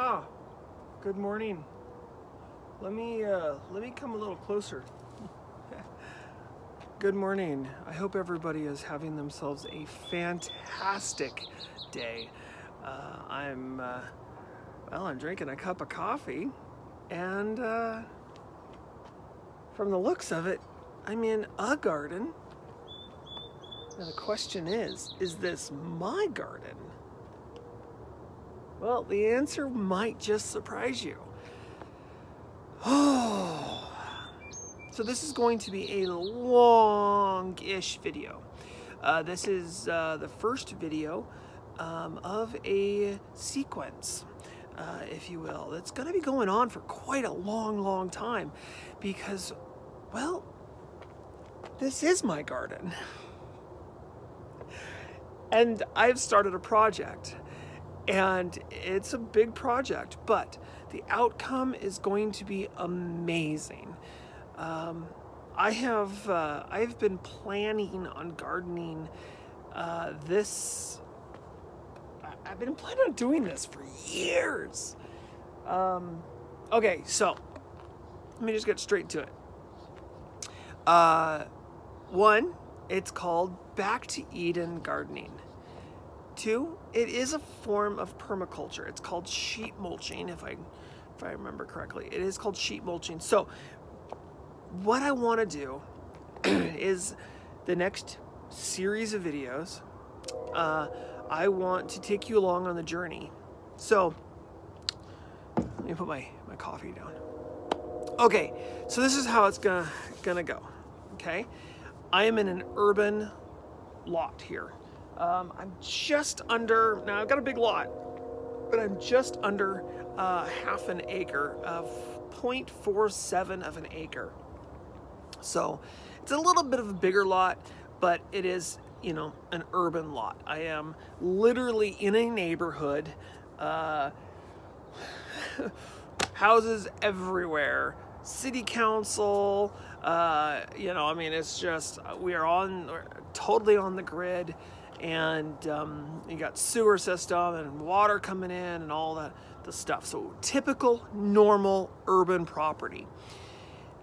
Ah, good morning. Let me uh, let me come a little closer. good morning. I hope everybody is having themselves a fantastic day. Uh, I'm uh, well. I'm drinking a cup of coffee, and uh, from the looks of it, I'm in a garden. Now the question is: Is this my garden? Well, the answer might just surprise you. Oh, so this is going to be a long-ish video. Uh, this is uh, the first video um, of a sequence, uh, if you will. It's going to be going on for quite a long, long time because, well, this is my garden. And I've started a project and it's a big project, but the outcome is going to be amazing. Um, I have uh, I've been planning on gardening uh, this. I've been planning on doing this for years. Um, okay, so let me just get straight to it. Uh, one, it's called Back to Eden Gardening. Two, it is a form of permaculture. It's called sheet mulching, if I if I remember correctly. It is called sheet mulching. So what I want to do is the next series of videos, uh, I want to take you along on the journey. So let me put my, my coffee down. Okay, so this is how it's gonna gonna go. Okay, I am in an urban lot here. Um, I'm just under, now I've got a big lot, but I'm just under uh, half an acre of 0.47 of an acre. So it's a little bit of a bigger lot, but it is, you know, an urban lot. I am literally in a neighborhood, uh, houses everywhere, city council, uh, you know, I mean, it's just, we are on, totally on the grid and um, you got sewer system and water coming in and all that the stuff. So typical, normal urban property.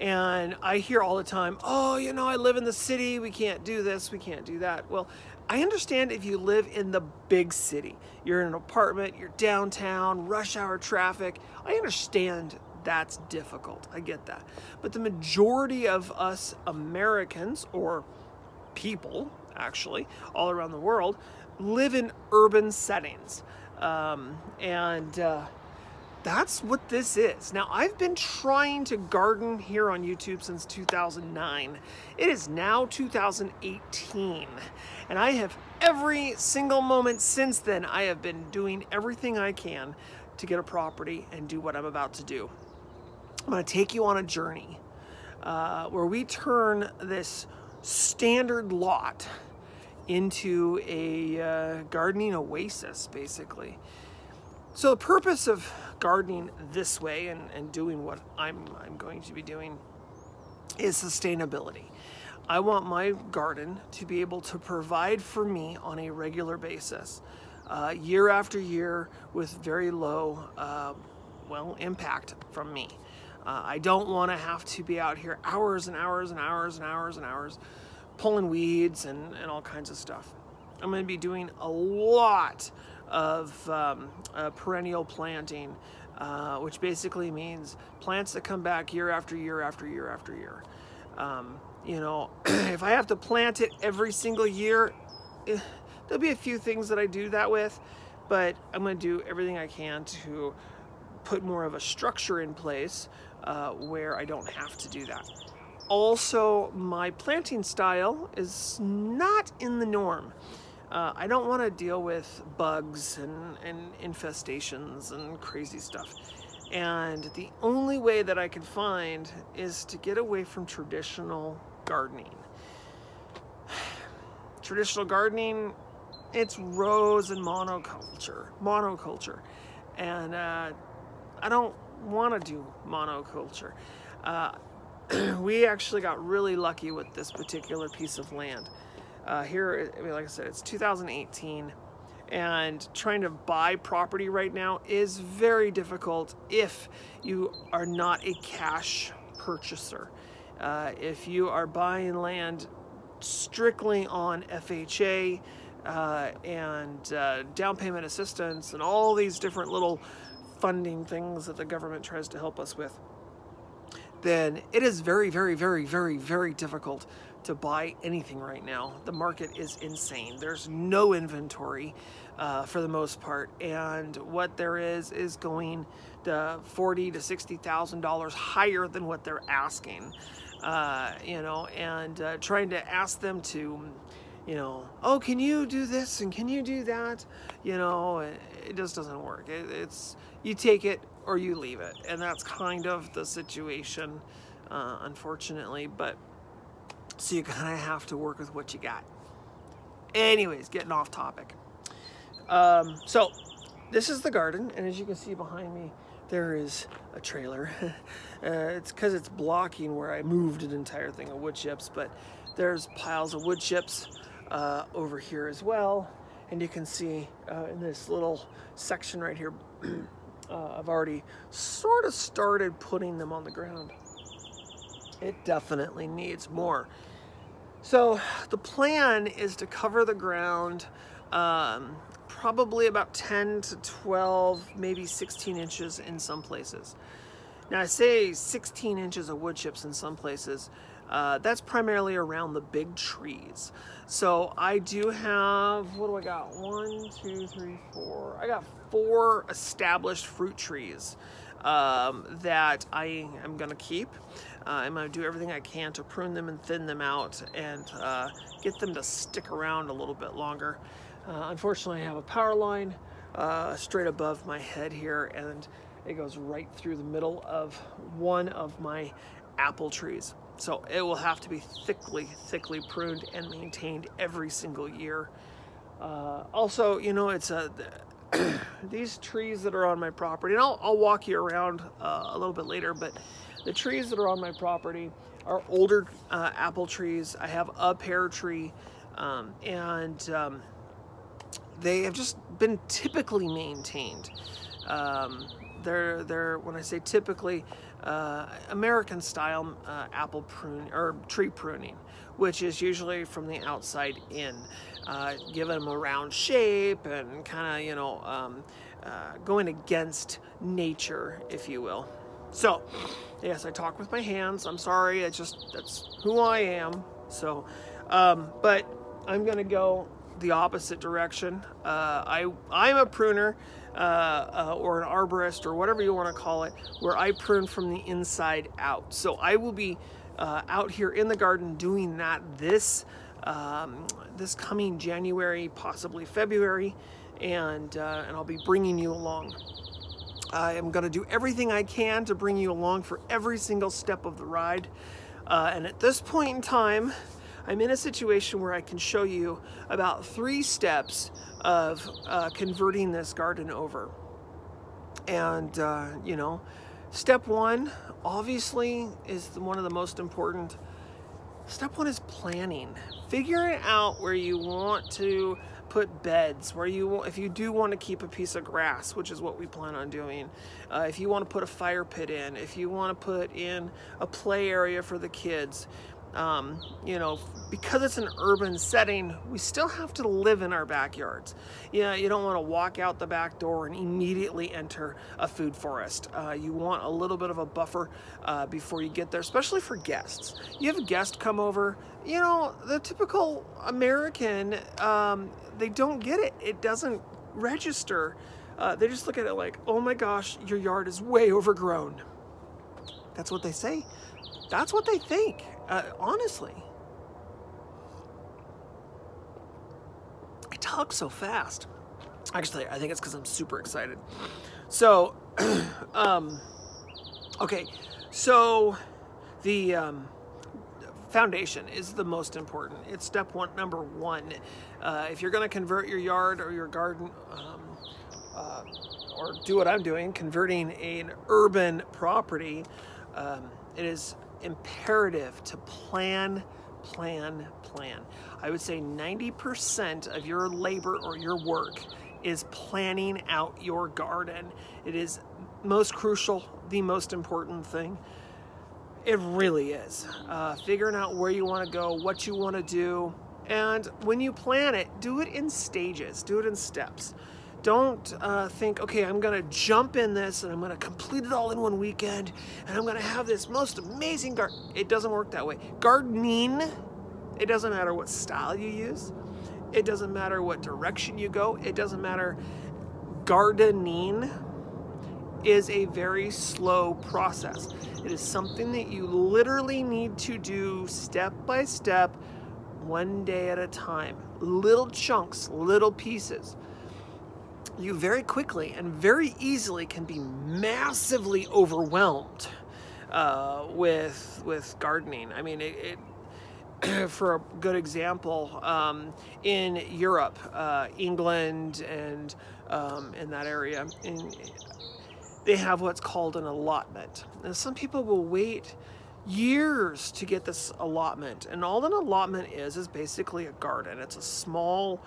And I hear all the time, oh, you know, I live in the city, we can't do this, we can't do that. Well, I understand if you live in the big city, you're in an apartment, you're downtown, rush hour traffic. I understand that's difficult. I get that. But the majority of us Americans or people, actually, all around the world, live in urban settings. Um, and uh, that's what this is. Now, I've been trying to garden here on YouTube since 2009. It is now 2018, and I have every single moment since then, I have been doing everything I can to get a property and do what I'm about to do. I'm to take you on a journey uh, where we turn this standard lot into a uh, gardening oasis, basically. So the purpose of gardening this way and, and doing what I'm, I'm going to be doing is sustainability. I want my garden to be able to provide for me on a regular basis, uh, year after year with very low, uh, well, impact from me. Uh, I don't want to have to be out here hours and hours and hours and hours and hours pulling weeds and, and all kinds of stuff. I'm going to be doing a lot of um, uh, perennial planting, uh, which basically means plants that come back year after year after year after year. Um, you know, if I have to plant it every single year, eh, there'll be a few things that I do that with, but I'm going to do everything I can to put more of a structure in place uh, where I don't have to do that also my planting style is not in the norm. Uh, I don't want to deal with bugs and, and infestations and crazy stuff. And the only way that I can find is to get away from traditional gardening. traditional gardening, it's rows and monoculture, monoculture. And uh, I don't want to do monoculture. Uh, we actually got really lucky with this particular piece of land. Uh, here, I mean, like I said, it's 2018 and trying to buy property right now is very difficult if you are not a cash purchaser. Uh, if you are buying land strictly on FHA uh, and uh, down payment assistance and all these different little funding things that the government tries to help us with, then it is very, very, very, very, very difficult to buy anything right now. The market is insane. There's no inventory uh, for the most part, and what there is is going to forty to sixty thousand dollars higher than what they're asking. Uh, you know, and uh, trying to ask them to, you know, oh, can you do this and can you do that? You know, it, just doesn't work. It, it's you take it or you leave it, and that's kind of the situation, uh, unfortunately. But so you kind of have to work with what you got. Anyways, getting off topic. Um, so this is the garden, and as you can see behind me, there is a trailer. uh, it's because it's blocking where I moved an entire thing of wood chips, but there's piles of wood chips uh, over here as well. And you can see uh, in this little section right here, uh, I've already sort of started putting them on the ground. It definitely needs more. So the plan is to cover the ground um, probably about 10 to 12, maybe 16 inches in some places. Now I say 16 inches of wood chips in some places. Uh, that's primarily around the big trees. So I do have, what do I got? One, two, three, four. I got four established fruit trees um, that I am going to keep. Uh, I'm going to do everything I can to prune them and thin them out and uh, get them to stick around a little bit longer. Uh, unfortunately, I have a power line uh, straight above my head here and it goes right through the middle of one of my apple trees. So it will have to be thickly, thickly pruned and maintained every single year. Uh, also, you know, it's a, these trees that are on my property, and I'll, I'll walk you around uh, a little bit later, but the trees that are on my property are older uh, apple trees. I have a pear tree, um, and um, they have just been typically maintained. Um, they're, they're, when I say typically, uh, American style uh, apple prune or tree pruning, which is usually from the outside in, uh, giving them a round shape and kind of, you know, um, uh, going against nature, if you will. So, yes, I talk with my hands. I'm sorry. It's just, that's who I am. So, um, but I'm going to go the opposite direction. Uh, I, I'm a pruner uh, uh, or an arborist or whatever you want to call it, where I prune from the inside out. So I will be uh, out here in the garden doing that this, um, this coming January, possibly February, and, uh, and I'll be bringing you along. I am going to do everything I can to bring you along for every single step of the ride. Uh, and at this point in time, I'm in a situation where I can show you about three steps of uh, converting this garden over. And, uh, you know, step one, obviously, is one of the most important. Step one is planning. Figuring out where you want to put beds, where you if you do want to keep a piece of grass, which is what we plan on doing. Uh, if you want to put a fire pit in, if you want to put in a play area for the kids, um, you know, because it's an urban setting, we still have to live in our backyards. Yeah, you don't want to walk out the back door and immediately enter a food forest. Uh, you want a little bit of a buffer uh, before you get there, especially for guests. You have a guest come over, you know, the typical American, um, they don't get it. It doesn't register. Uh, they just look at it like, oh my gosh, your yard is way overgrown. That's what they say. That's what they think. Uh, honestly, I talk so fast. Actually, I think it's because I'm super excited. So, um, okay, so the um, foundation is the most important. It's step one, number one. Uh, if you're going to convert your yard or your garden um, uh, or do what I'm doing, converting an urban property, um, it is imperative to plan, plan, plan. I would say 90% of your labor or your work is planning out your garden. It is most crucial, the most important thing. It really is. Uh, figuring out where you want to go, what you want to do, and when you plan it, do it in stages, do it in steps. Don't uh, think, okay, I'm gonna jump in this and I'm gonna complete it all in one weekend and I'm gonna have this most amazing garden. It doesn't work that way. Gardening, it doesn't matter what style you use, it doesn't matter what direction you go, it doesn't matter. Gardening is a very slow process. It is something that you literally need to do step by step, one day at a time. Little chunks, little pieces you very quickly and very easily can be massively overwhelmed uh, with with gardening. I mean, it, it for a good example, um, in Europe, uh, England, and um, in that area, in, they have what's called an allotment. And some people will wait years to get this allotment, and all an allotment is is basically a garden. It's a small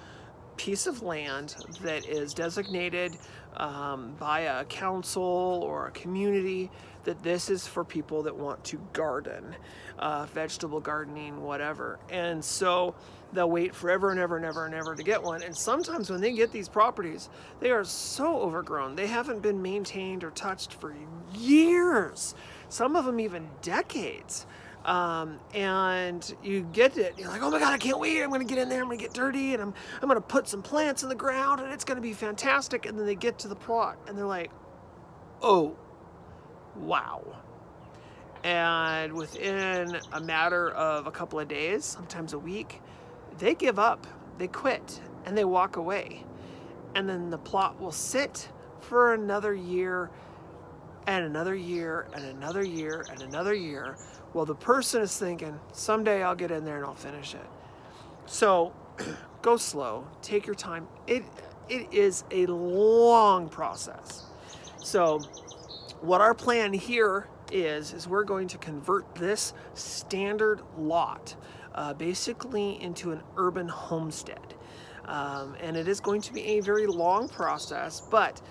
piece of land that is designated um, by a council or a community that this is for people that want to garden, uh, vegetable gardening, whatever. And so they'll wait forever and ever and ever and ever to get one. And sometimes when they get these properties, they are so overgrown. They haven't been maintained or touched for years, some of them even decades. Um, and you get it. You're like, oh my God, I can't wait. I'm going to get in there. I'm going to get dirty and I'm, I'm going to put some plants in the ground and it's going to be fantastic. And then they get to the plot and they're like, oh, wow. And within a matter of a couple of days, sometimes a week, they give up, they quit, and they walk away. And then the plot will sit for another year and another year and another year and another year well, the person is thinking, someday I'll get in there and I'll finish it. So go slow, take your time. It, it is a long process. So what our plan here is, is we're going to convert this standard lot uh, basically into an urban homestead. Um, and it is going to be a very long process, but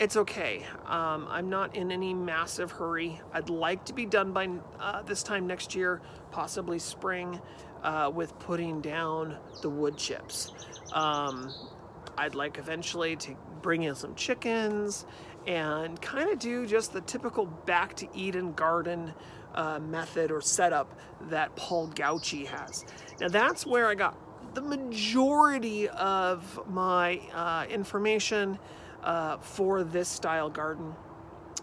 it's okay. Um, I'm not in any massive hurry. I'd like to be done by uh, this time next year, possibly spring, uh, with putting down the wood chips. Um, I'd like eventually to bring in some chickens and kind of do just the typical back to Eden garden uh, method or setup that Paul Gautschi has. Now that's where I got the majority of my uh, information uh, for this style garden.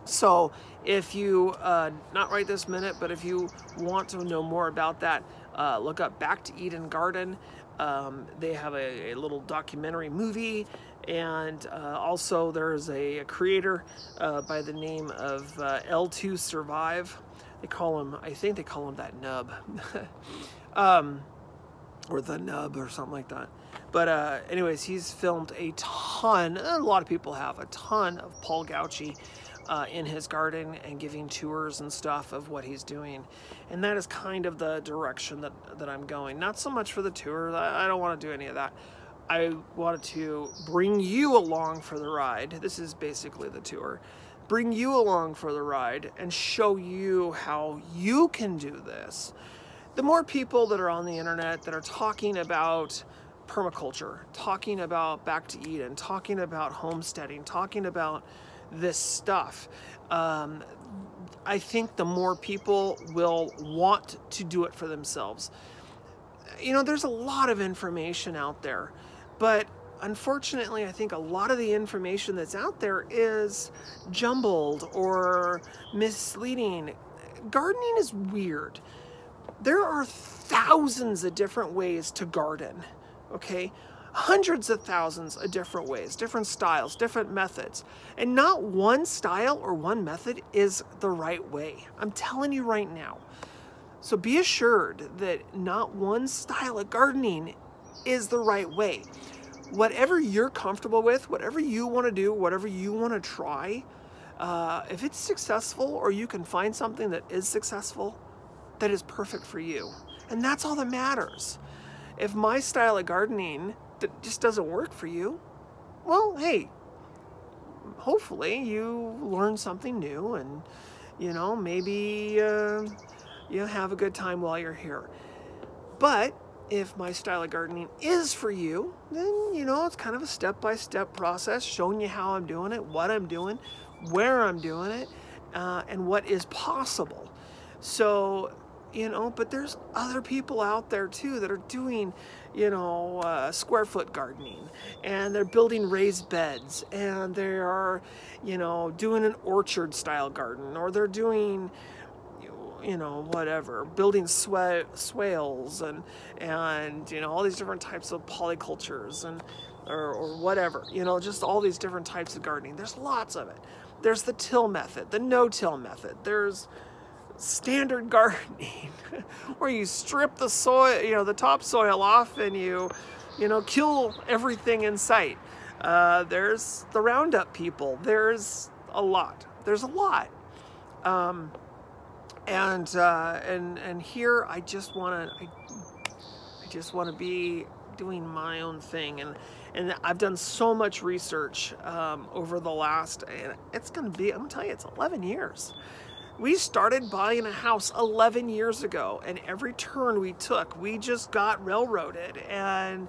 So if you, uh, not right this minute, but if you want to know more about that, uh, look up Back to Eden Garden. Um, they have a, a, little documentary movie and uh, also there's a, a creator uh, by the name of uh, L2 Survive. They call him, I think they call him that nub. um, or the nub or something like that. But uh, anyways, he's filmed a ton, a lot of people have, a ton of Paul Gautschi uh, in his garden and giving tours and stuff of what he's doing. And that is kind of the direction that, that I'm going. Not so much for the tour, I, I don't want to do any of that. I wanted to bring you along for the ride. This is basically the tour. Bring you along for the ride and show you how you can do this. The more people that are on the internet that are talking about permaculture, talking about back to Eden, talking about homesteading, talking about this stuff. Um, I think the more people will want to do it for themselves. You know, there's a lot of information out there, but unfortunately, I think a lot of the information that's out there is jumbled or misleading. Gardening is weird. There are thousands of different ways to garden okay? Hundreds of thousands of different ways, different styles, different methods. And not one style or one method is the right way. I'm telling you right now. So be assured that not one style of gardening is the right way. whatever you're comfortable with, whatever you want to do, whatever you want to try, uh, if it's successful or you can find something that is successful, that is perfect for you. And that's all that matters. If my style of gardening just doesn't work for you, well, hey, hopefully you learn something new and, you know, maybe uh, you have a good time while you're here. But if my style of gardening is for you, then, you know, it's kind of a step-by-step -step process, showing you how I'm doing it, what I'm doing, where I'm doing it, uh, and what is possible. So, you know, but there's other people out there too that are doing, you know, uh, square foot gardening and they're building raised beds and they are, you know, doing an orchard style garden or they're doing, you know, whatever, building swa swales and, and, you know, all these different types of polycultures and, or, or whatever, you know, just all these different types of gardening. There's lots of it. There's the till method, the no-till method. There's standard gardening where you strip the soil, you know, the topsoil off and you, you know, kill everything in sight. Uh, there's the Roundup people. There's a lot. There's a lot. Um, and uh, and and here I just want to I, I just want to be doing my own thing and and I've done so much research um, over the last and it's gonna be I'm gonna tell you it's 11 years we started buying a house 11 years ago and every turn we took we just got railroaded and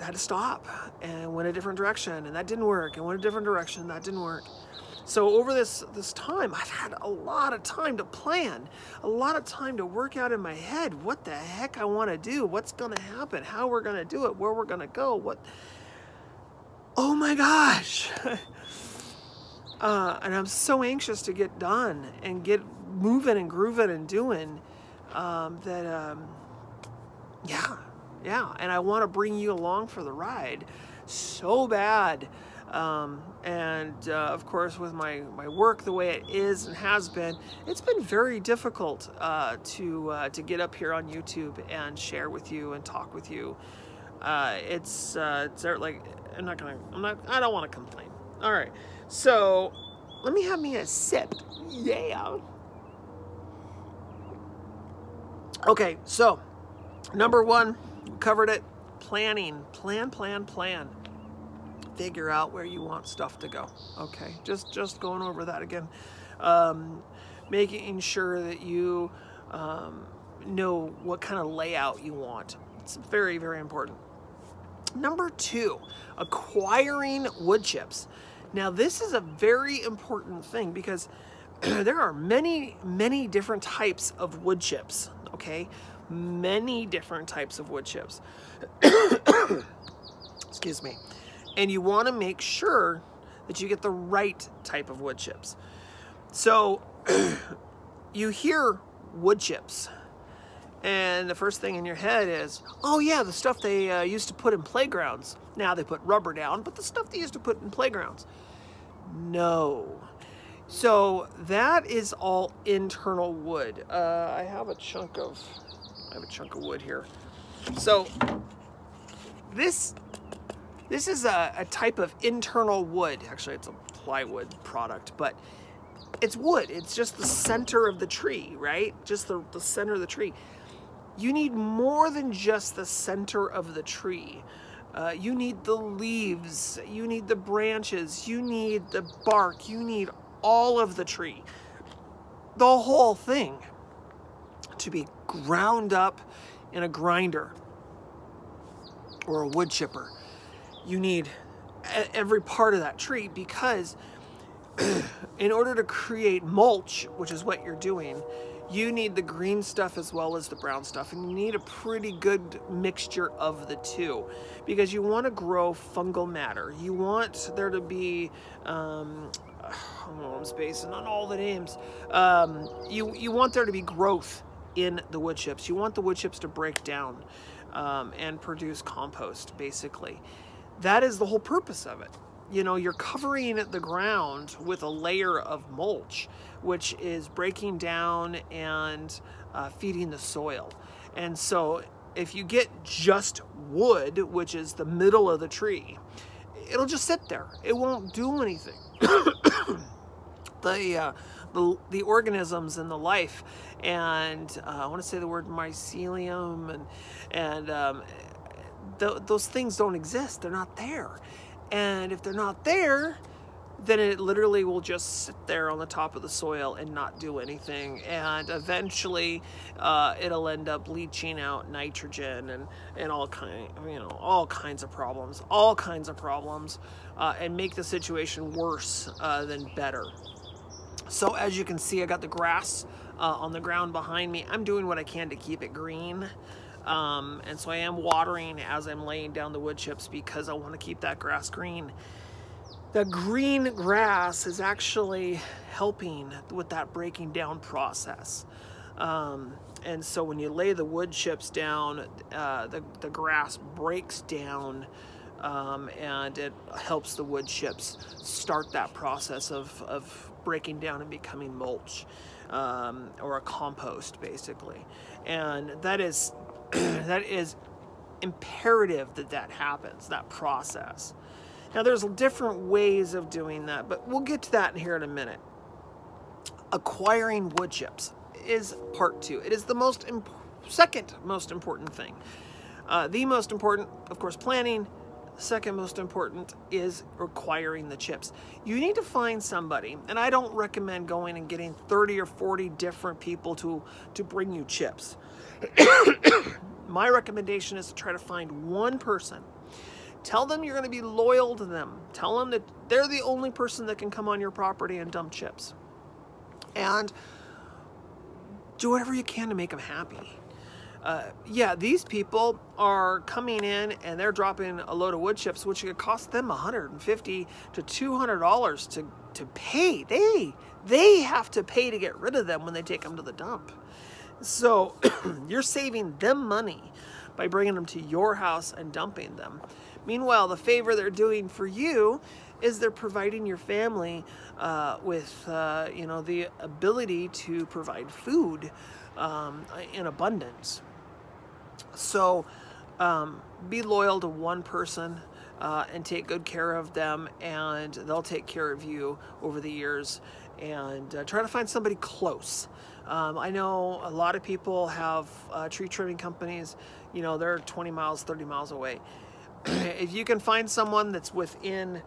had to stop and went a different direction and that didn't work and went a different direction that didn't work so over this, this time, I've had a lot of time to plan, a lot of time to work out in my head what the heck I want to do, what's going to happen, how we're going to do it, where we're going to go, what... Oh my gosh! uh, and I'm so anxious to get done and get moving and grooving and doing um, that, um, yeah, yeah. And I want to bring you along for the ride so bad. Um, and uh, of course, with my, my work the way it is and has been, it's been very difficult uh, to, uh, to get up here on YouTube and share with you and talk with you. Uh, it's, uh, it's like, I'm not gonna, I'm not, I don't want to complain. All right, so let me have me a sip. Yeah. Okay, so number one, covered it, planning, plan, plan, plan figure out where you want stuff to go. Okay, just just going over that again. Um, making sure that you um, know what kind of layout you want. It's very, very important. Number two, acquiring wood chips. Now this is a very important thing because there are many, many different types of wood chips, okay? Many different types of wood chips. Excuse me and you want to make sure that you get the right type of wood chips. So you hear wood chips and the first thing in your head is, oh yeah, the stuff they uh, used to put in playgrounds. Now they put rubber down, but the stuff they used to put in playgrounds. No. So that is all internal wood. Uh, I have a chunk of, I have a chunk of wood here. So this this is a, a type of internal wood. Actually, it's a plywood product, but it's wood. It's just the center of the tree, right? Just the, the center of the tree. You need more than just the center of the tree. Uh, you need the leaves, you need the branches, you need the bark, you need all of the tree. The whole thing to be ground up in a grinder or a wood chipper you need every part of that tree because in order to create mulch, which is what you're doing, you need the green stuff as well as the brown stuff and you need a pretty good mixture of the two because you want to grow fungal matter. You want there to be um, oh, I'm spacing on all the names. Um, you you want there to be growth in the wood chips. You want the wood chips to break down um, and produce compost basically. That is the whole purpose of it. You know, you're covering the ground with a layer of mulch, which is breaking down and uh, feeding the soil. And so if you get just wood, which is the middle of the tree, it'll just sit there. It won't do anything. the, uh, the, the organisms and the life, and uh, I want to say the word mycelium, and, and um, th those things don't exist. They're not there. And if they're not there, then it literally will just sit there on the top of the soil and not do anything. And eventually, uh, it'll end up leaching out nitrogen and, and all kind, you know, all kinds of problems, all kinds of problems, uh, and make the situation worse uh, than better. So as you can see, I got the grass uh, on the ground behind me. I'm doing what I can to keep it green. Um, and so I am watering as I'm laying down the wood chips because I want to keep that grass green. The green grass is actually helping with that breaking down process. Um, and so when you lay the wood chips down, uh, the, the grass breaks down um, and it helps the wood chips start that process of, of breaking down and becoming mulch um, or a compost basically. And that is, that is imperative that that happens, that process. Now there's different ways of doing that, but we'll get to that in here in a minute. Acquiring wood chips is part two. It is the most second most important thing. Uh, the most important, of course, planning. Second most important is acquiring the chips. You need to find somebody, and I don't recommend going and getting 30 or 40 different people to, to bring you chips. My recommendation is to try to find one person Tell them you're going to be loyal to them. Tell them that they're the only person that can come on your property and dump chips. And do whatever you can to make them happy. Uh, yeah, these people are coming in and they're dropping a load of wood chips, which could cost them 150 to 200 dollars to to pay. They they have to pay to get rid of them when they take them to the dump. So you're saving them money by bringing them to your house and dumping them. Meanwhile, the favor they're doing for you is they're providing your family uh, with, uh, you know, the ability to provide food um, in abundance. So um, be loyal to one person uh, and take good care of them and they'll take care of you over the years and uh, try to find somebody close. Um, I know a lot of people have uh, tree trimming companies, you know, they're 20 miles, 30 miles away. if you can find someone that's within,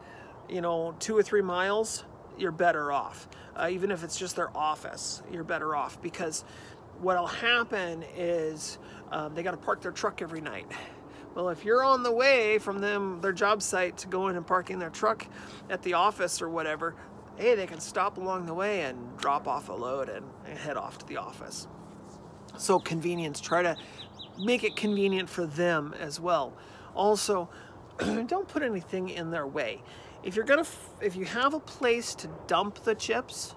you know, two or three miles, you're better off. Uh, even if it's just their office, you're better off because what'll happen is um, they got to park their truck every night. Well, if you're on the way from them, their job site to going and parking their truck at the office or whatever, hey, they can stop along the way and drop off a load and, head off to the office. So convenience, try to make it convenient for them as well. Also, don't put anything in their way. If you're gonna, if you have a place to dump the chips,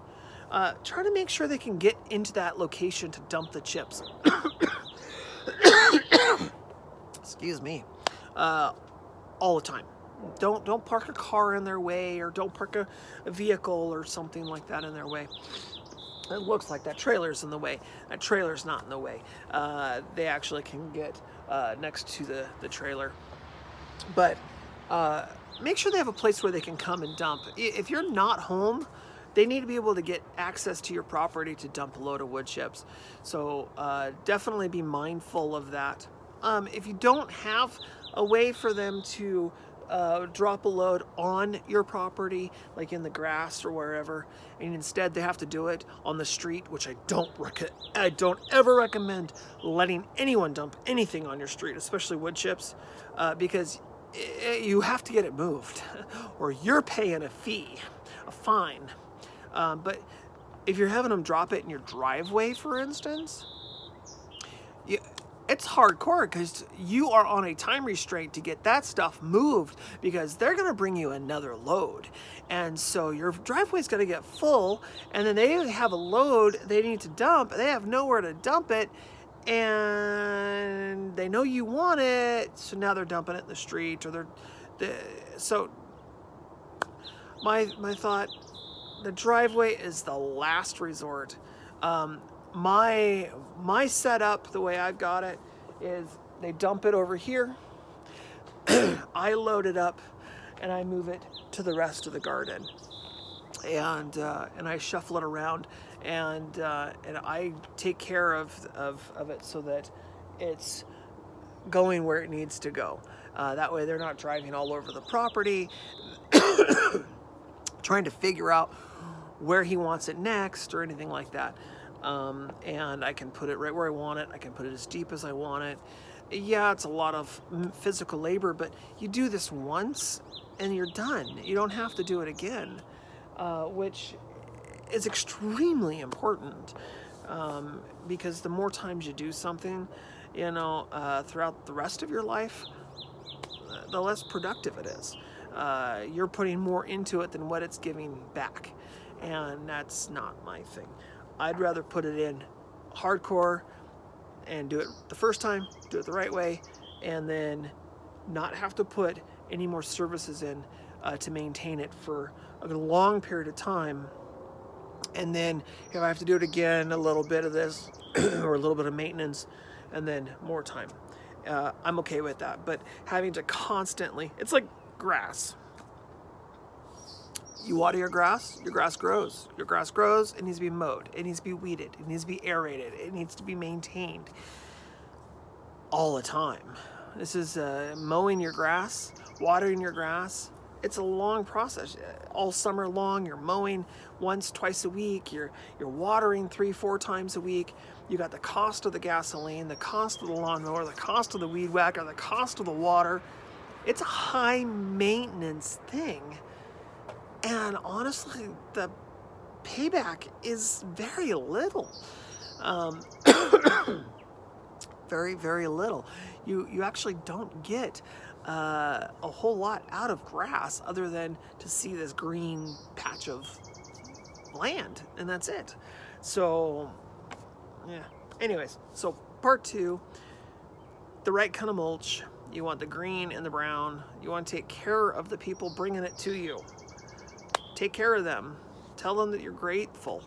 uh, try to make sure they can get into that location to dump the chips. Excuse me. Uh, all the time. Don't don't park a car in their way, or don't park a, a vehicle or something like that in their way. It looks like that trailer's in the way. That trailer's not in the way. Uh, they actually can get uh, next to the, the trailer. But uh, make sure they have a place where they can come and dump. If you're not home, they need to be able to get access to your property to dump a load of wood chips. So uh, definitely be mindful of that. Um, if you don't have a way for them to uh, drop a load on your property, like in the grass or wherever, and instead they have to do it on the street, which I don't I don't ever recommend letting anyone dump anything on your street, especially wood chips, uh, because you have to get it moved, or you're paying a fee, a fine. Um, but if you're having them drop it in your driveway, for instance, you, it's hardcore because you are on a time restraint to get that stuff moved because they're going to bring you another load. And so your driveway is going to get full and then they have a load they need to dump. They have nowhere to dump it and they know you want it. So now they're dumping it in the street or they're, they, so my, my thought, the driveway is the last resort. Um, my my setup, the way I've got it, is they dump it over here. I load it up and I move it to the rest of the garden. And, uh, and I shuffle it around and, uh, and I take care of, of, of it so that it's going where it needs to go. Uh, that way they're not driving all over the property, trying to figure out where he wants it next or anything like that. Um, and I can put it right where I want it. I can put it as deep as I want it. Yeah, it's a lot of physical labor, but you do this once and you're done. You don't have to do it again, uh, which is extremely important um, because the more times you do something, you know, uh, throughout the rest of your life, the less productive it is. Uh, you're putting more into it than what it's giving back. And that's not my thing. I'd rather put it in hardcore and do it the first time, do it the right way, and then not have to put any more services in uh, to maintain it for a long period of time. And then if I have to do it again, a little bit of this or a little bit of maintenance, and then more time. Uh, I'm okay with that. But having to constantly, it's like grass. You water your grass, your grass grows. Your grass grows, it needs to be mowed, it needs to be weeded, it needs to be aerated, it needs to be maintained all the time. This is uh, mowing your grass, watering your grass. It's a long process. All summer long, you're mowing once, twice a week. You're you're watering three, four times a week. You got the cost of the gasoline, the cost of the lawnmower, the cost of the weed whacker, the cost of the water. It's a high maintenance thing. And honestly, the payback is very little. Um, very, very little. You, you actually don't get uh, a whole lot out of grass other than to see this green patch of land, and that's it. So, yeah. Anyways, so part two, the right kind of mulch. You want the green and the brown. You want to take care of the people bringing it to you. Take care of them. Tell them that you're grateful.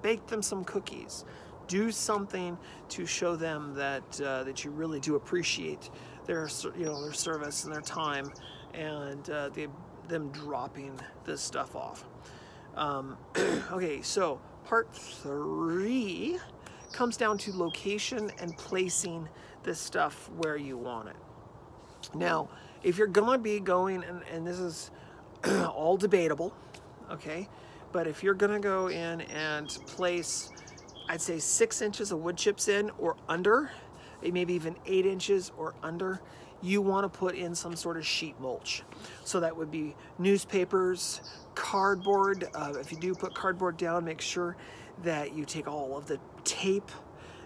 Bake them some cookies. Do something to show them that uh, that you really do appreciate their you know their service and their time and uh, the, them dropping this stuff off. Um, okay, so part three comes down to location and placing this stuff where you want it. Now, if you're gonna be going, and, and this is all debatable, okay? But if you're gonna go in and place, I'd say six inches of wood chips in or under, maybe even eight inches or under, you wanna put in some sort of sheet mulch. So that would be newspapers, cardboard. Uh, if you do put cardboard down, make sure that you take all of the tape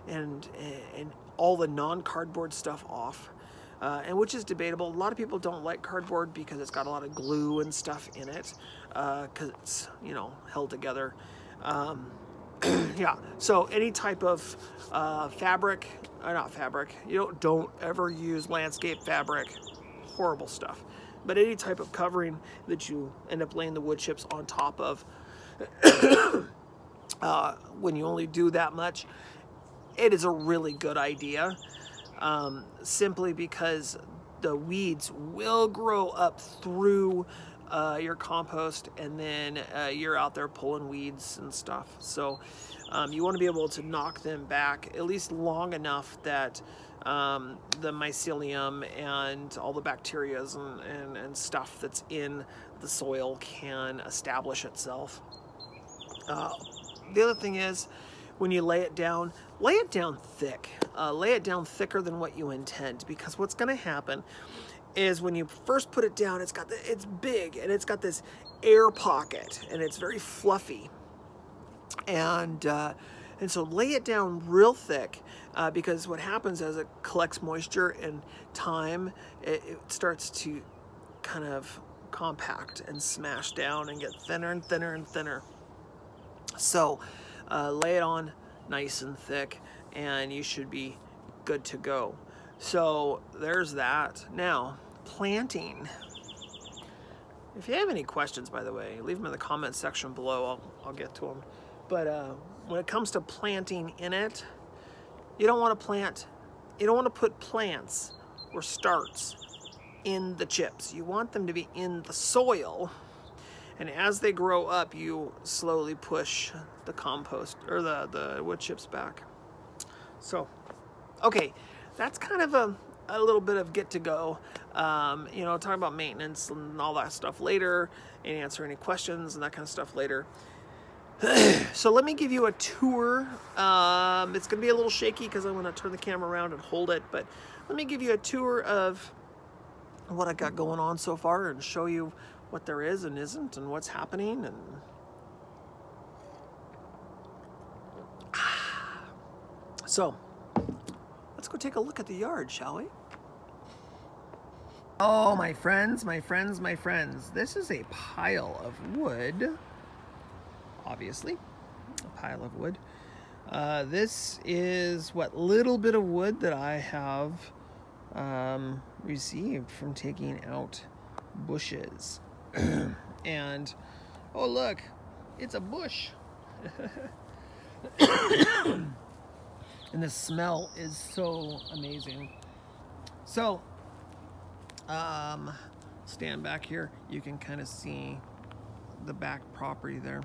and, and all the non-cardboard stuff off uh, and which is debatable. A lot of people don't like cardboard because it's got a lot of glue and stuff in it because uh, it's, you know, held together. Um, yeah, so any type of uh, fabric, or uh, not fabric, you don't, don't ever use landscape fabric, horrible stuff. But any type of covering that you end up laying the wood chips on top of, uh, when you only do that much, it is a really good idea um, simply because the weeds will grow up through uh, your compost and then uh, you're out there pulling weeds and stuff. So um, you want to be able to knock them back at least long enough that um, the mycelium and all the bacteria and, and, and, stuff that's in the soil can establish itself. Uh, the other thing is when you lay it down, lay it down thick. Uh, lay it down thicker than what you intend because what's going to happen is when you first put it down, it's got the, it's big and it's got this air pocket and it's very fluffy. And uh, and so lay it down real thick uh, because what happens as it collects moisture and time, it, it starts to kind of compact and smash down and get thinner and thinner and thinner. So uh, lay it on nice and thick and you should be good to go. So there's that. Now, planting. If you have any questions, by the way, leave them in the comments section below. I'll, I'll get to them. But uh, when it comes to planting in it, you don't want to plant you don't want to put plants or starts in the chips. You want them to be in the soil. And as they grow up, you slowly push the compost or the, the wood chips back. So, okay, that's kind of a, a little bit of get to go. Um, you know, talk about maintenance and all that stuff later and answer any questions and that kind of stuff later. so let me give you a tour. Um, it's going to be a little shaky because I'm going to turn the camera around and hold it, but let me give you a tour of what I got going on so far and show you what there is and isn't and what's happening and so let's go take a look at the yard shall we oh my friends my friends my friends this is a pile of wood obviously a pile of wood uh, this is what little bit of wood that I have um, received from taking out bushes. and, oh look, it's a bush. And the smell is so amazing. So, um, stand back here, you can kind of see the back property there.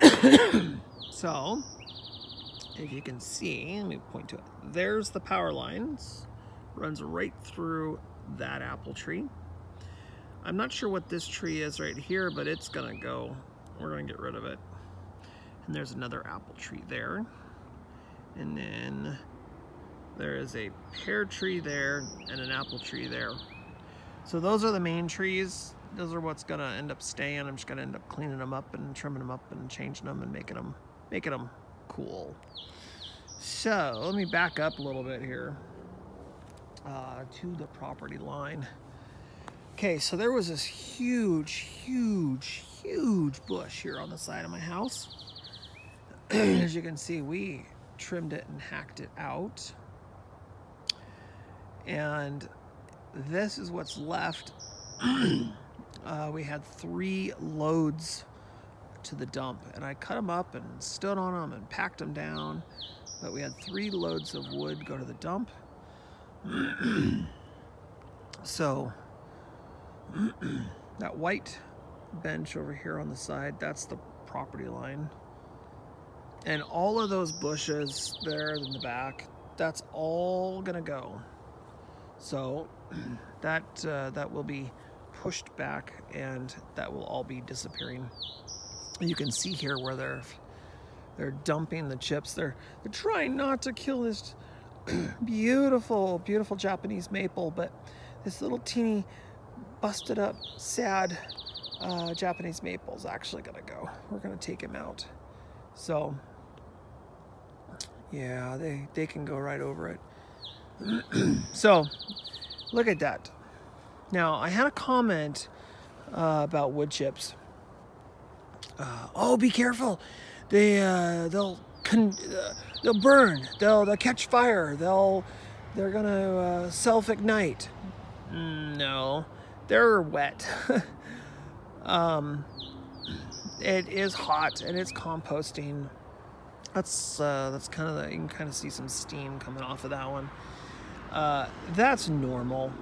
so, if you can see, let me point to it. There's the power lines, runs right through that apple tree. I'm not sure what this tree is right here, but it's gonna go. We're gonna get rid of it. And there's another apple tree there. And then there is a pear tree there and an apple tree there. So those are the main trees. Those are what's gonna end up staying. I'm just gonna end up cleaning them up and trimming them up and changing them and making them, making them cool. So let me back up a little bit here uh, to the property line. Okay, so there was this huge, huge, huge bush here on the side of my house. As you can see, we trimmed it and hacked it out. And this is what's left. uh, we had three loads to the dump and I cut them up and stood on them and packed them down but we had three loads of wood go to the dump so that white bench over here on the side that's the property line and all of those bushes there in the back that's all gonna go so that uh, that will be pushed back and that will all be disappearing you can see here where they're they're dumping the chips. They're they're trying not to kill this beautiful, beautiful Japanese maple, but this little teeny busted up, sad uh, Japanese maple is actually gonna go. We're gonna take him out. So yeah, they, they can go right over it. so look at that. Now I had a comment uh, about wood chips uh, oh, be careful. They uh, they'll uh, they'll burn. They'll they'll catch fire. They'll they're gonna uh, self ignite. Mm, no, they're wet. um, it is hot and it's composting. That's uh, that's kind of you can kind of see some steam coming off of that one. Uh, that's normal,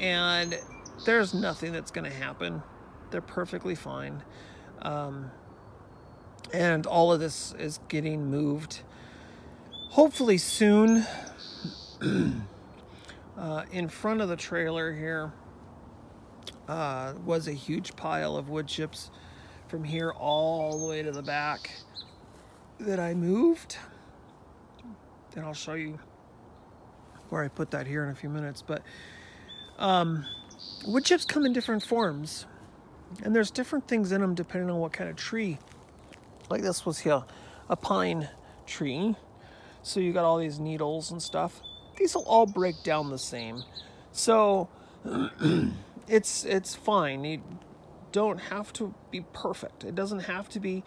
and there's nothing that's gonna happen. They're perfectly fine. Um, and all of this is getting moved hopefully soon. uh, in front of the trailer here uh, was a huge pile of wood chips from here all the way to the back that I moved. And I'll show you where I put that here in a few minutes. But um, wood chips come in different forms. And there's different things in them depending on what kind of tree. Like this was here, a pine tree. So you got all these needles and stuff. These will all break down the same. So it's it's fine. You don't have to be perfect. It doesn't have to be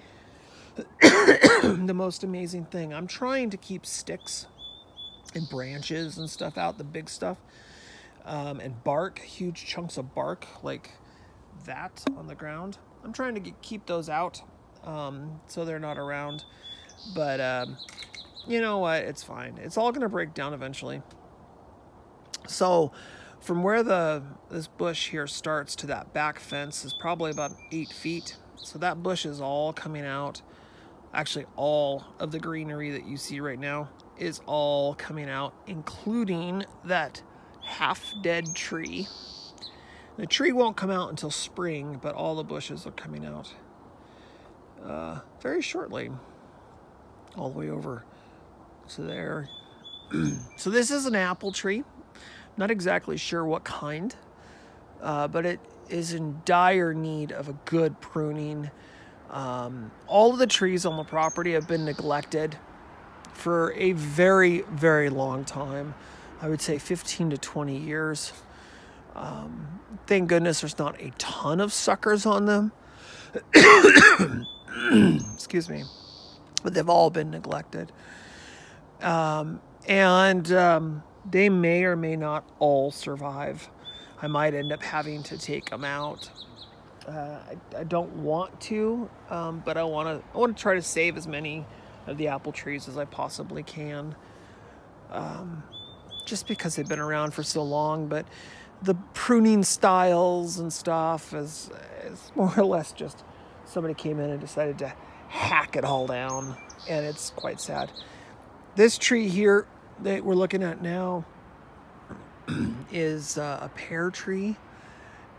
the most amazing thing. I'm trying to keep sticks and branches and stuff out, the big stuff. Um, and bark, huge chunks of bark, like that on the ground. I'm trying to get, keep those out um, so they're not around. But um, you know what? It's fine. It's all going to break down eventually. So, from where the this bush here starts to that back fence is probably about eight feet. So that bush is all coming out. Actually, all of the greenery that you see right now is all coming out, including that half-dead tree. The tree won't come out until spring, but all the bushes are coming out uh, very shortly. All the way over to there. so this is an apple tree. Not exactly sure what kind, uh, but it is in dire need of a good pruning. Um, all of the trees on the property have been neglected for a very, very long time. I would say 15 to 20 years. Um, thank goodness there's not a ton of suckers on them. Excuse me. But they've all been neglected. Um, and um, they may or may not all survive. I might end up having to take them out. Uh, I, I, don't want to, um, but I want to. I want to try to save as many of the apple trees as I possibly can. Um, just because they've been around for so long, but the pruning styles and stuff is, is more or less just somebody came in and decided to hack it all down, and it's quite sad. This tree here that we're looking at now is uh, a pear tree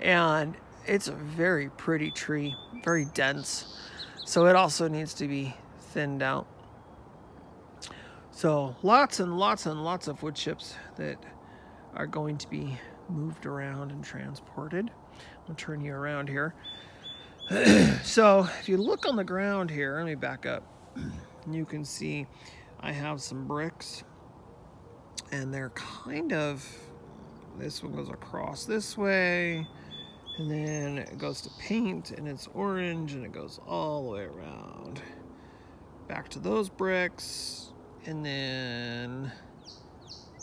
and it's a very pretty tree very dense. So it also needs to be thinned out. So lots and lots and lots of wood chips that are going to be moved around and transported. I'll turn you around here. So if you look on the ground here let me back up. You can see I have some bricks and they're kind of this one goes across this way and then it goes to paint and it's orange and it goes all the way around. Back to those bricks and then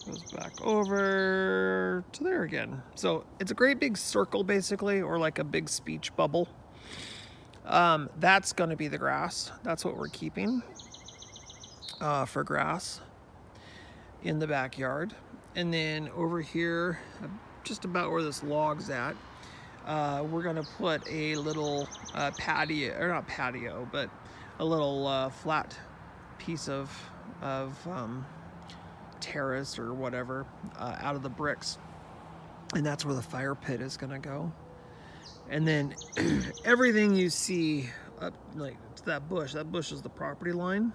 goes back over to there again. So it's a great big circle basically or like a big speech bubble. Um, that's going to be the grass. That's what we're keeping uh, for grass in the backyard. And then over here, just about where this log's at, uh, we're gonna put a little uh, patio, or not patio, but a little uh, flat piece of, of um, terrace or whatever uh, out of the bricks. And that's where the fire pit is gonna go. And then everything you see up like to that bush, that bush is the property line.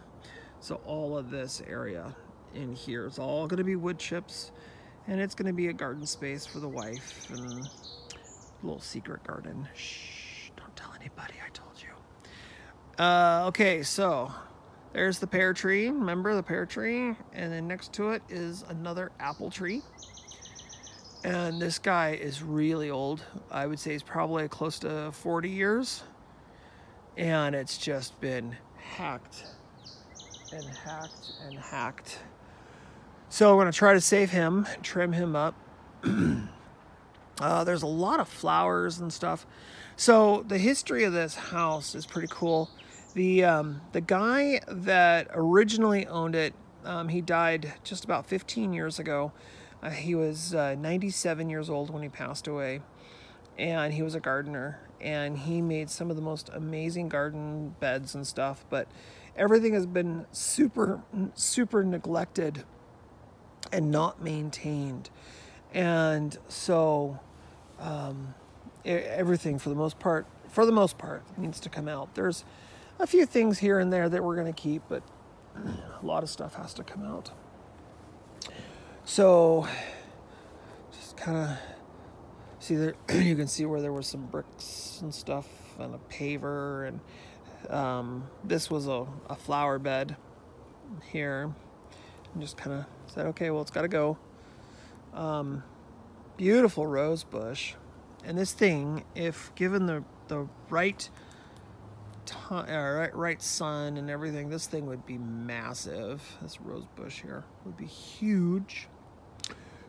So all of this area in here is all to be wood chips and it's to be a garden space for the wife and little secret garden. Shh, don't tell anybody I told you. Uh, okay, so there's the pear tree. Remember the pear tree? And then next to it is another apple tree. And this guy is really old. I would say he's probably close to 40 years. And it's just been hacked and hacked and hacked. So going to try to save him, trim him up. uh, there's a lot of flowers and stuff. So the history of this house is pretty cool. The, um, the guy that originally owned it, um, he died just about 15 years ago. Uh, he was uh, 97 years old when he passed away. And he was a gardener. And he made some of the most amazing garden beds and stuff. But everything has been super, super neglected and not maintained. And so um, everything for the most part, for the most part, needs to come out. There's a few things here and there that we're going to keep, but a lot of stuff has to come out. So just kind of see there, you can see where there was some bricks and stuff and a paver and um, this was a, a flower bed here and just kind of said, okay, well, it's got to go. Um, beautiful rose bush. And this thing, if given the, the right uh, right, right sun and everything, this thing would be massive. This rose bush here would be huge.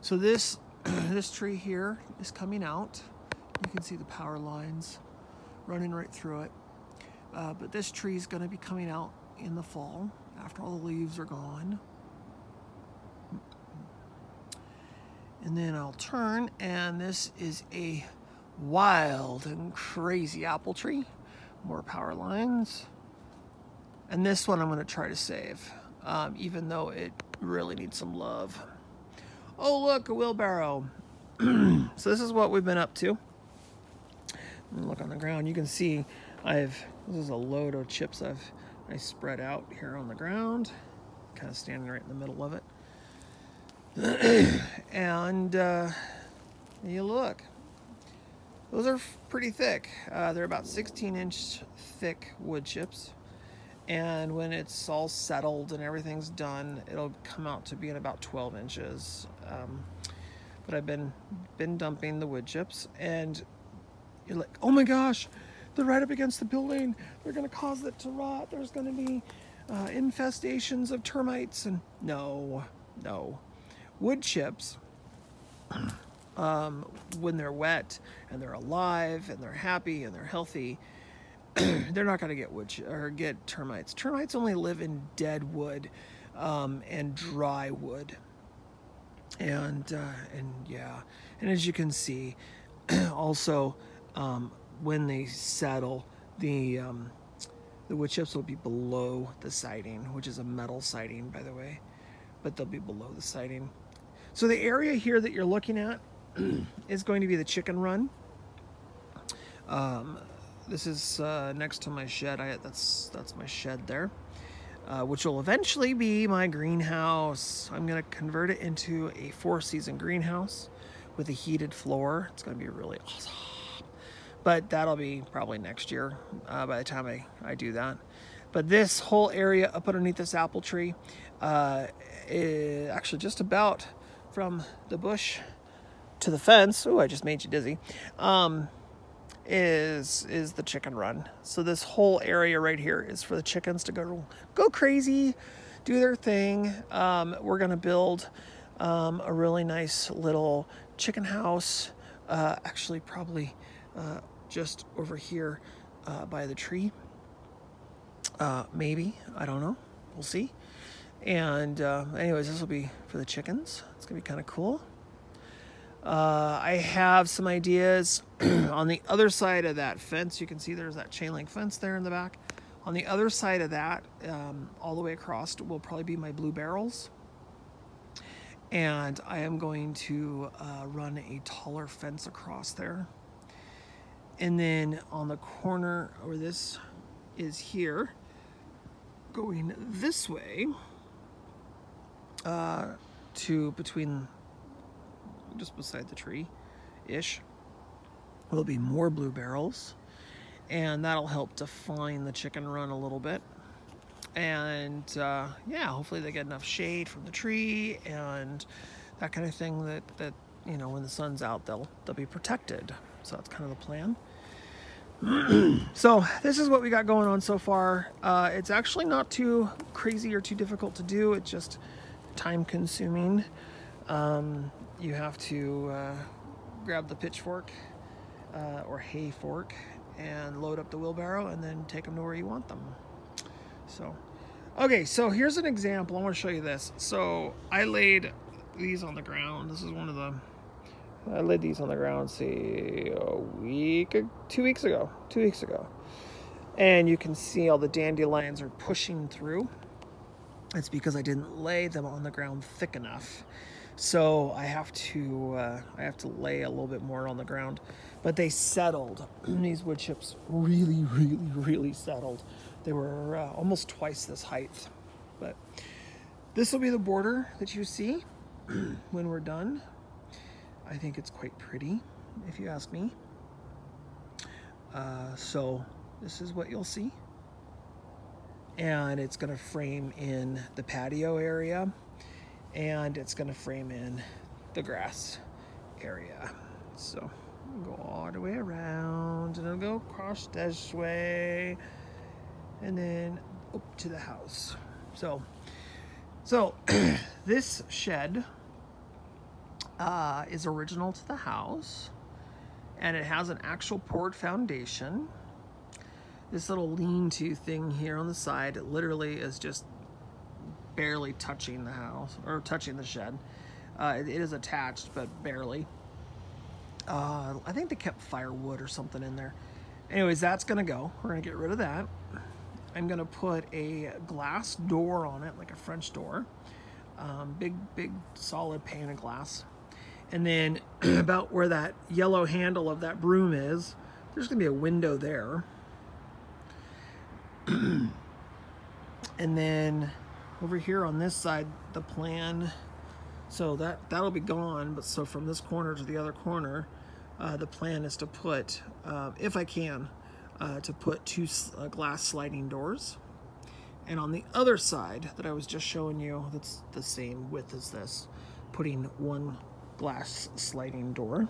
So this, this tree here is coming out. You can see the power lines running right through it. Uh, but this tree is going to be coming out in the fall after all the leaves are gone. And then I'll turn and this is a wild and crazy apple tree. More power lines. And this one I'm going to try to save, um, even though it really needs some love. Oh, look, a wheelbarrow. so this is what we've been up to. Look on the ground. You can see I've, this is a load of chips I've I spread out here on the ground, kind of standing right in the middle of it. and uh, you look, those are pretty thick. Uh, they're about 16 inch thick wood chips. And when it's all settled and everything's done, it'll come out to be in about 12 inches. Um, but I've been been dumping the wood chips, and you're like, oh my gosh, they're right up against the building. They're going to cause it to rot. There's going to be uh, infestations of termites, and no, no, wood chips. Um, when they're wet and they're alive and they're happy and they're healthy, they're not going to get wood or get termites. Termites only live in dead wood um, and dry wood. And uh, and yeah, and as you can see, also um, when they settle, the um, the wood chips will be below the siding, which is a metal siding, by the way, but they'll be below the siding. So the area here that you're looking at is going to be the chicken run. Um, this is uh, next to my shed. I, that's that's my shed there, uh, which will eventually be my greenhouse. I'm gonna convert it into a four-season greenhouse with a heated floor. It's gonna be really awesome. But that'll be probably next year uh, by the time I, I do that. But this whole area up underneath this apple tree, uh, actually just about from the bush to the fence. Oh, I just made you dizzy. Um, is is the chicken run. So this whole area right here is for the chickens to go go crazy, do their thing. Um, we're gonna build um, a really nice little chicken house. Uh, actually, probably uh, just over here uh, by the tree. Uh, maybe I don't know. We'll see. And uh, anyways, this will be for the chickens. It's gonna be kind of cool. Uh, I have some ideas on the other side of that fence. You can see there's that chain link fence there in the back. On the other side of that, um, all the way across, will probably be my blue barrels. And I am going to uh, run a taller fence across there. And then on the corner where this is here, going this way uh, to between just beside the tree ish. There'll be more blue barrels, and that'll help define the chicken run a little bit. And uh, yeah, hopefully they get enough shade from the tree and that kind of thing that, that you know, when the sun's out, they'll, they'll be protected. So that's kind of the plan. so this is what we got going on so far. Uh, it's actually not too crazy or too difficult to do. it just time consuming. Um, you have to uh, grab the pitchfork uh, or hay fork and load up the wheelbarrow and then take them to where you want them. So, okay, so here's an example. I want to show you this. So I laid these on the ground. This is one of the, I laid these on the ground, see, a week, two weeks ago, two weeks ago. And you can see all the dandelions are pushing through. It's because I didn't lay them on the ground thick enough. So I have to uh, I have to lay a little bit more on the ground. But they settled. These wood chips really, really, really settled. They were uh, almost twice this height. But this will be the border that you see when we're done. I think it's quite pretty, if you ask me. Uh, so this is what you'll see. And it's gonna frame in the patio area and it's going to frame in the grass area. So go all the way around and it'll go across this way and then up to the house. So, so this shed uh, is original to the house and it has an actual poured foundation. This little lean-to thing here on the side it literally is just barely touching the house or touching the shed. Uh, it, it is attached, but barely. Uh, I think they kept firewood or something in there. Anyways, that's gonna go. We're gonna get rid of that. I'm gonna put a glass door on it, like a French door. Um, big, big, solid pane of glass. And then about where that yellow handle of that broom is, there's gonna be a window there. and then over here on this side, the plan, so that, that'll be gone, but so from this corner to the other corner, uh, the plan is to put, uh, if I can, uh, to put two uh, glass sliding doors. And on the other side that I was just showing you, that's the same width as this, putting one glass sliding door.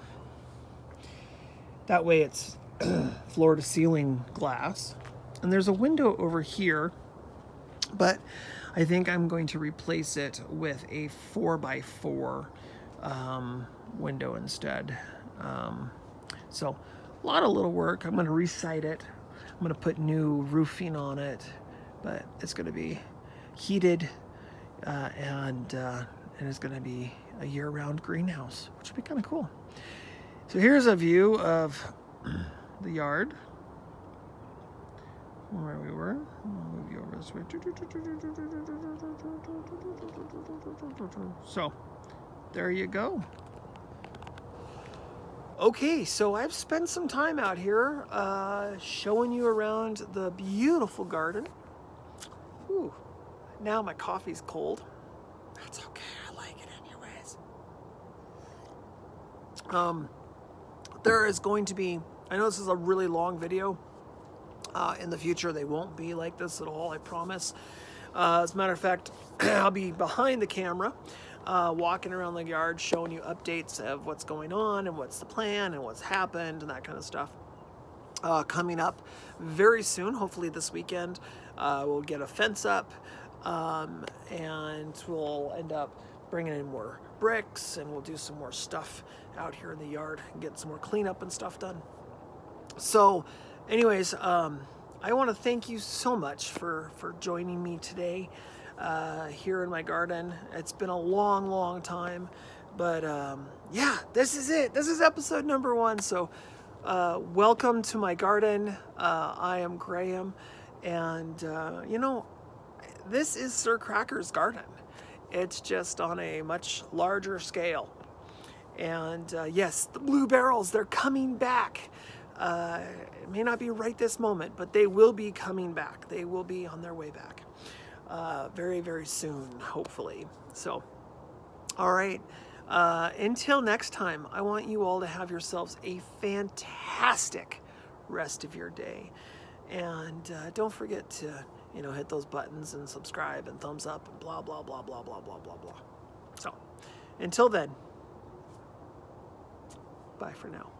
That way it's floor to ceiling glass. And there's a window over here, but I think I'm going to replace it with a four by four um, window instead. Um, so a lot of little work. I'm going to recite it. I'm going to put new roofing on it, but it's going to be heated uh, and, uh, and it's going to be a year-round greenhouse, which would be kind of cool. So here's a view of the yard where we were. I'll move you over this way. So there you go. Okay, so I've spent some time out here uh, showing you around the beautiful garden. Ooh, now my coffee's cold. That's okay, I like it anyways. Um, there is going to be, I know this is a really long video. Uh, in the future, they won't be like this at all, I promise. Uh, as a matter of fact, I'll be behind the camera uh, walking around the yard showing you updates of what's going on and what's the plan and what's happened and that kind of stuff. Uh, coming up very soon, hopefully this weekend, uh, we'll get a fence up um, and we'll end up bringing in more bricks and we'll do some more stuff out here in the yard and get some more cleanup and stuff done. So anyways, um, I want to thank you so much for, for joining me today uh, here in my garden. It's been a long, long time, but um, yeah, this is it. This is episode number one. So uh, welcome to my garden. Uh, I am Graham, and uh, you know, this is Sir Cracker's garden. It's just on a much larger scale. And uh, yes, the blue barrels, they're coming back. Uh, it may not be right this moment, but they will be coming back. They will be on their way back uh, very, very soon, hopefully. So, all right. Uh, until next time, I want you all to have yourselves a fantastic rest of your day. And uh, don't forget to, you know, hit those buttons and subscribe and thumbs up and blah, blah, blah, blah, blah, blah, blah, blah. So, until then, bye for now.